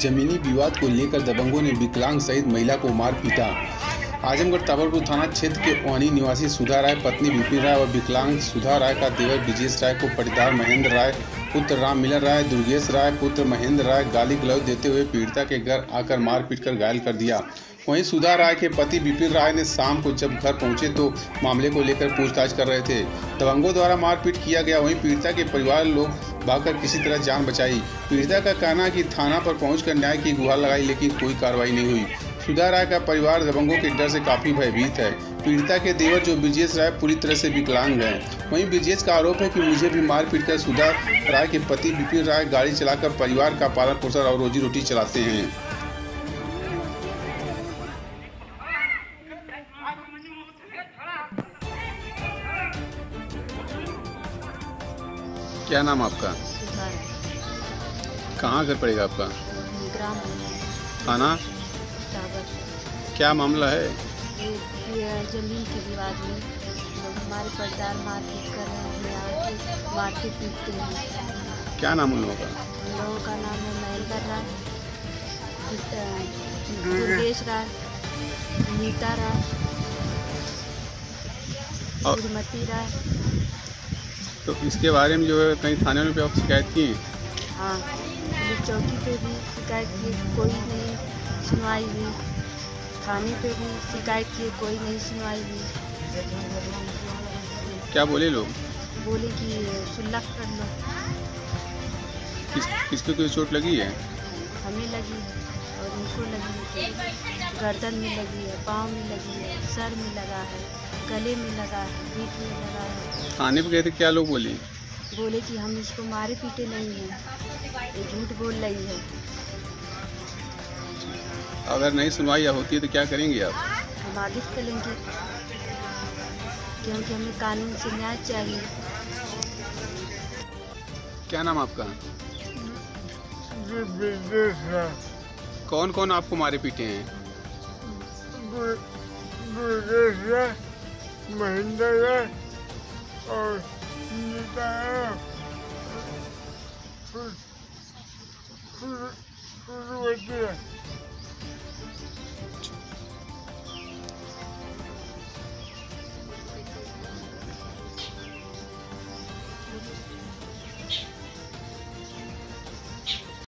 जमीनी विवाद को लेकर दबंगों ने विकलांग सहित महिला को मार पीटा। आजमगढ़ ताबरपुर थाना क्षेत्र के ओहनी निवासी सुधा राय, पत्नी विपिन राय और विकलांग सुधा राय का देवर ब्रिजेश राय को पटीदार महेंद्र राय, पुत्र राम मिलन राय, दुर्गेश राय, पुत्र महेंद्र राय गाली गलौज देते हुए पीड़िता के घर आकर मारपीट कर घायल कर दिया। वहीं सुधा राय के पति विपिन राय ने शाम को जब घर पहुँचे तो मामले को लेकर पूछताछ कर रहे थे। दबंगों द्वारा मारपीट किया गया, वहीं पीड़िता के परिवार लोग भागकर किसी तरह जान बचाई। पीड़िता का कहना है कि थाना पर पहुंचकर न्याय की गुहार लगाई, लेकिन कोई कार्रवाई नहीं हुई। सुधा राय का परिवार दबंगों के डर से काफ़ी भयभीत है। पीड़िता के देवर जो ब्रिजेश राय पूरी तरह से विकलांग है। वहीं ब्रिजेश का आरोप है कि मुझे भी मार पीट कर सुधा राय के पति विपिन राय गाड़ी चलाकर परिवार का पालन पोषण और रोजी रोटी चलाते हैं। क्या नाम आपका? कहाँ घर पड़ेगा आपका? ग्राम थाना? क्या मामला है? ज़मीन के विवाद में लोग हमारे परिवार मारपीट कर रहे हैं। मारते पीटते हैं। क्या नाम उन लोगों का? उन लोगों का नाम है महेंद्र राय अ, दुर्गेश राय नीता राय और श्रीमती राय। तो इसके बारे में जो है कहीं थाने में पे आप शिकायत की हाँ? चौकी पे भी शिकायत की कोई नहीं सुनवाई हुई। थाने पे भी शिकायत की कोई नहीं सुनवाई हुई। क्या बोले लोग? बोले कि सुलह कर लो। किस किसको कोई चोट लगी है? हमें लगी है और उनको लगी है। गर्दन में लगी है पाँव में लगी है सर में लगा है। गले में लगा है पीठ में लगा है थाने पे गए थे क्या लोग बोले बोले कि हम इसको मारे पीटे नहीं हैं ये झूठ बोल रही है अगर नहीं सुनवाई होती है तो क्या करेंगे आप हम आगे चलेंगे क्योंकि हमें कानून से न्याय चाहिए क्या नाम आपका है कौन कौन आपको मारे पीटे हैं बिज़नेस है महेंद्र है और नीता है फिर फिर फिर है